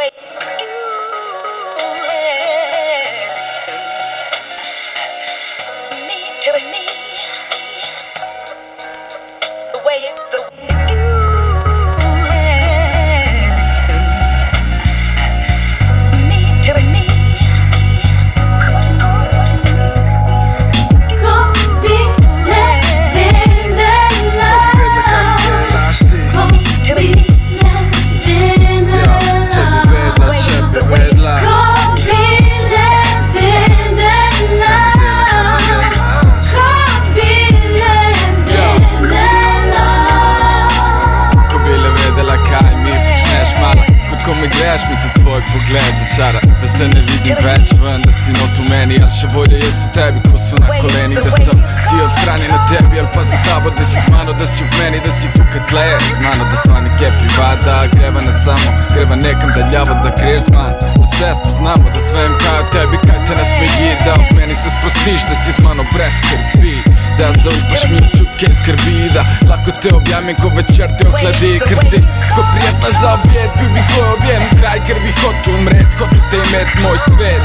way me to me Mi greš, mi te tvoj pogled začara. Da se ne vidim več ven, da si not v meni Ali še bolje jaz v tebi, ko so na kolenih Da sem ti odstranjen na tebi ali pa za tabo Da si z mano, da si v meni, da si tukaj tle Z mano, da sva nekje privat, da greva ne samo Greva nekam daljavo, da greš z mano Da se spoznamo, da svem kaj o tebi, kaj te nasmeji Da ob meni se sprostiš, da si z mano brez skrbi Da zaupaš mi in skrbi Da lahko te objamem, ko večer te ohladi. Ker si ko prijetna za objet Bil bi tvoj objem, kraj, ker bi hotel umret Hotel te imet, moj svet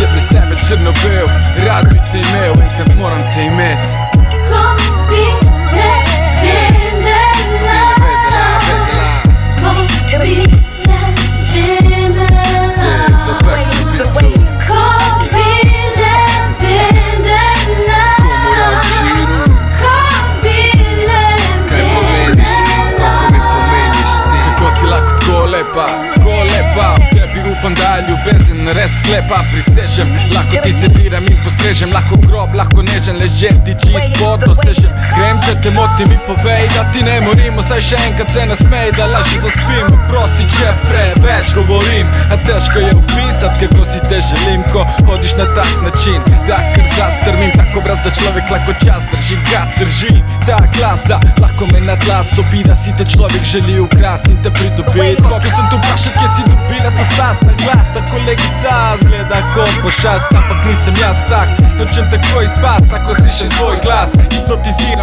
Je brez tebe črno-bel Rad bi te imel, enkrat moram te imet the rest. Slepa Prisežem, lahko ti serviram in postrežem Lahko grob, lahko nežen, ležeti čist pod dosežem. Grem, če te motim mi povej Da ti ne morimo, saj še enkrat se nasmej Da lažje zaspim, prosti če preveč govorim A težko je opisat, kako si te želim Ko hodiš na tak način, da kar zastrmim Tak obraz, da človek lahko čas drži, ga drži. Ta glas, da lahko me na tla stopi Da si te človek želi ukrast in te pridobit Hotel sem tu vprašat, kje si dobila ta stas Na glas, ta kolegica zgleda kot pošast Ampak nisem jaz tak, nočem tako izpast Tako slišem tvoj glas, hipnotizira